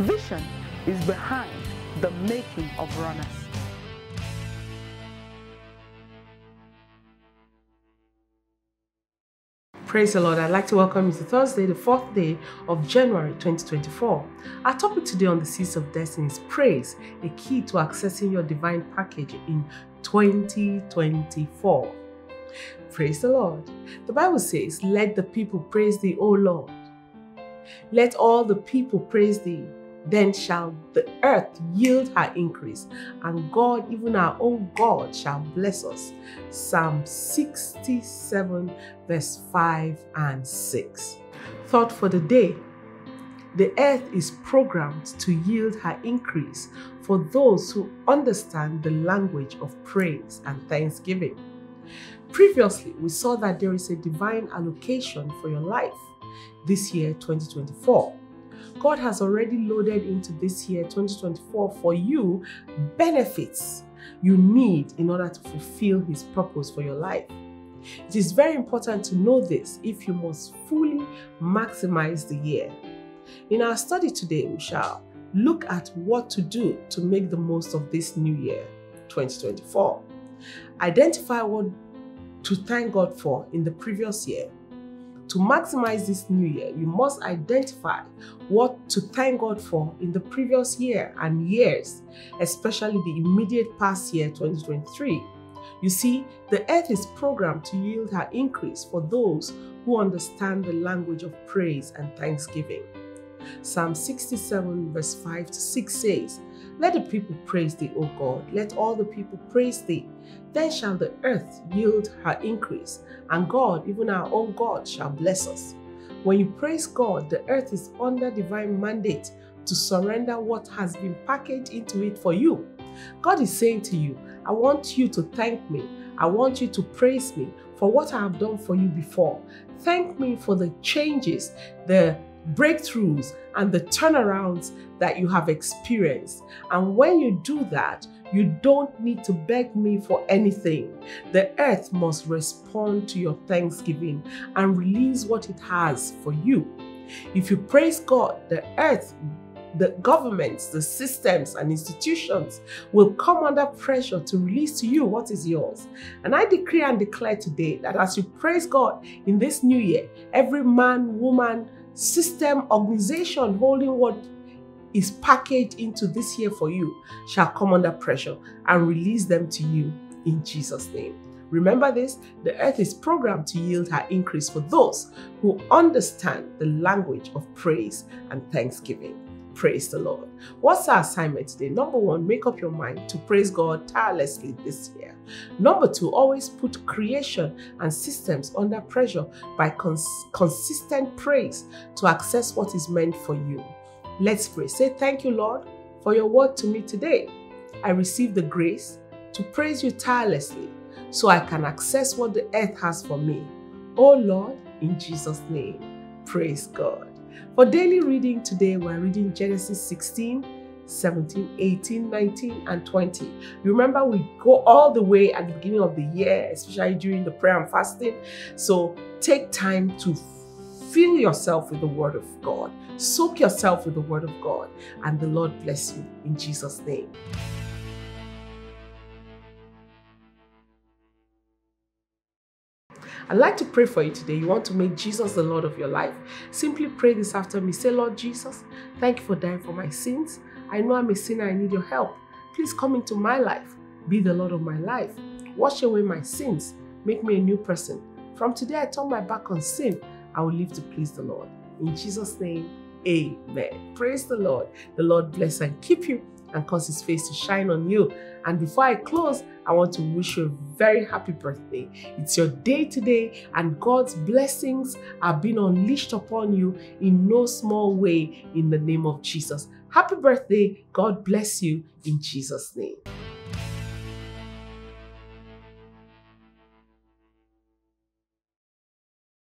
Vision is behind the making of runners. Praise the Lord. I'd like to welcome you to Thursday, the fourth day of January 2024. Our topic today on the Seeds of Destiny is Praise, a key to accessing your divine package in 2024. Praise the Lord. The Bible says, Let the people praise thee, O Lord. Let all the people praise thee. Then shall the earth yield her increase, and God, even our own God, shall bless us. Psalm 67, verse 5 and 6. Thought for the day the earth is programmed to yield her increase for those who understand the language of praise and thanksgiving. Previously, we saw that there is a divine allocation for your life this year, 2024. God has already loaded into this year, 2024, for you benefits you need in order to fulfill His purpose for your life. It is very important to know this if you must fully maximize the year. In our study today, we shall look at what to do to make the most of this new year, 2024. Identify what to thank God for in the previous year to maximize this new year, you must identify what to thank God for in the previous year and years, especially the immediate past year 2023. You see, the earth is programmed to yield her increase for those who understand the language of praise and thanksgiving. Psalm 67, verse 5 to 6 says, Let the people praise thee, O God, let all the people praise thee. Then shall the earth yield her increase, and God, even our own God, shall bless us. When you praise God, the earth is under divine mandate to surrender what has been packaged into it for you. God is saying to you, I want you to thank me. I want you to praise me for what I have done for you before. Thank me for the changes, the breakthroughs, and the turnarounds that you have experienced. And when you do that, you don't need to beg me for anything. The earth must respond to your thanksgiving and release what it has for you. If you praise God, the earth the governments, the systems, and institutions will come under pressure to release to you what is yours. And I decree and declare today that as you praise God in this new year, every man, woman, system, organization holding what is packaged into this year for you shall come under pressure and release them to you in Jesus' name. Remember this the earth is programmed to yield her increase for those who understand the language of praise and thanksgiving. Praise the Lord. What's our assignment today? Number one, make up your mind to praise God tirelessly this year. Number two, always put creation and systems under pressure by cons consistent praise to access what is meant for you. Let's pray. Say, Thank you, Lord, for your word to me today. I receive the grace to praise you tirelessly so I can access what the earth has for me. Oh Lord, in Jesus' name, praise God. For daily reading today, we're reading Genesis 16, 17, 18, 19, and 20. You Remember, we go all the way at the beginning of the year, especially during the prayer and fasting. So take time to fill yourself with the Word of God. Soak yourself with the Word of God, and the Lord bless you in Jesus' name. I'd like to pray for you today. You want to make Jesus the Lord of your life? Simply pray this after me. Say, Lord Jesus, thank you for dying for my sins. I know I'm a sinner. I need your help. Please come into my life. Be the Lord of my life. Wash away my sins. Make me a new person. From today, I turn my back on sin. I will live to please the Lord. In Jesus' name, amen. Praise the Lord. The Lord bless and keep you and cause his face to shine on you. And before I close, I want to wish you a very happy birthday. It's your day today, and God's blessings are being unleashed upon you in no small way in the name of Jesus. Happy birthday. God bless you in Jesus' name.